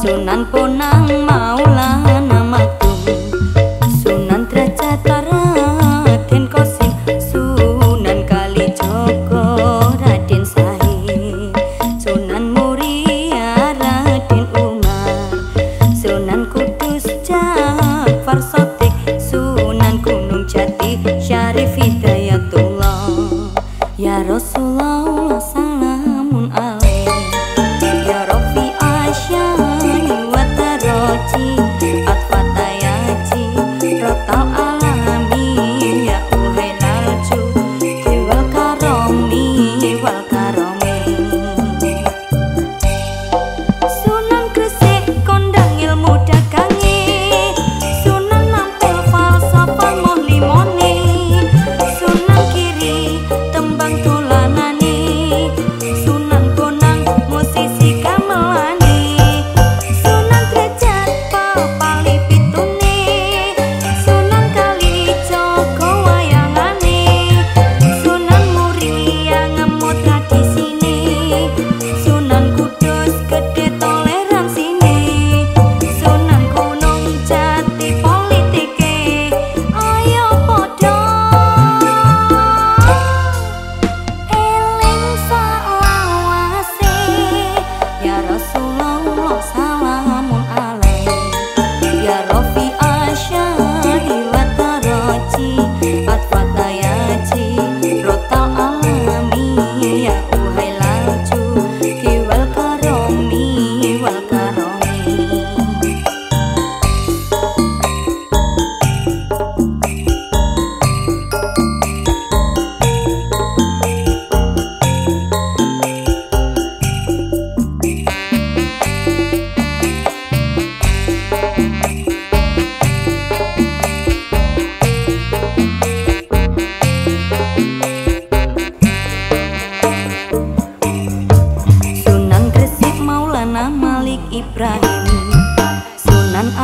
Sunan Ponang Maulana Maktum Sunan Derajat Raden Kosim Sunan Kali Raden Sahi Sunan Muria Raden Umar. Sunan Kudus Jaya